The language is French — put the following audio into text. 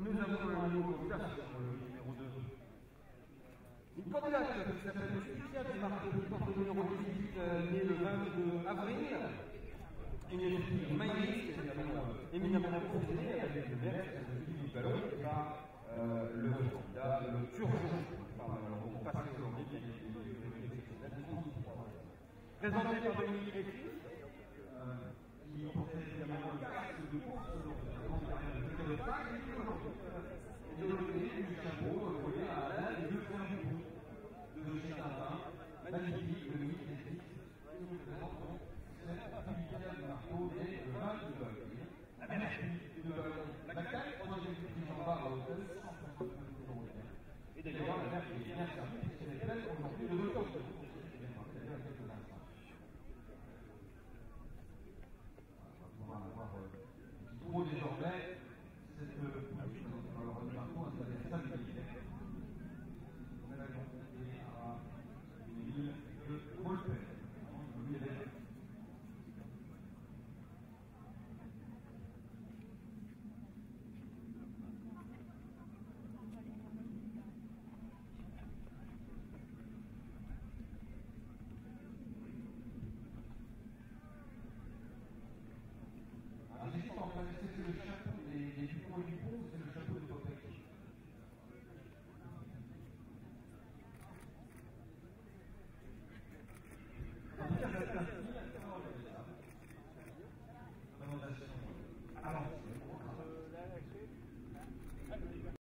nous avons un nouveau candidat sur le numéro 2. Une candidate qui s'appelle Cynthia Desmarteau, qui porte le numéro 18, euh, née le 22 avril. Une qui est évidemment euh, éminemment professionnelle, avec le vert, s'appelle Julie Ballon, et euh, le candidat, le turgeon. Alors, on passe aujourd'hui, qui est exceptionnel, présenté par Dominique Réclus, Et d'ailleurs, la est bien servie, c'est n'a plus de désormais, cette, alors, le parcours, c'est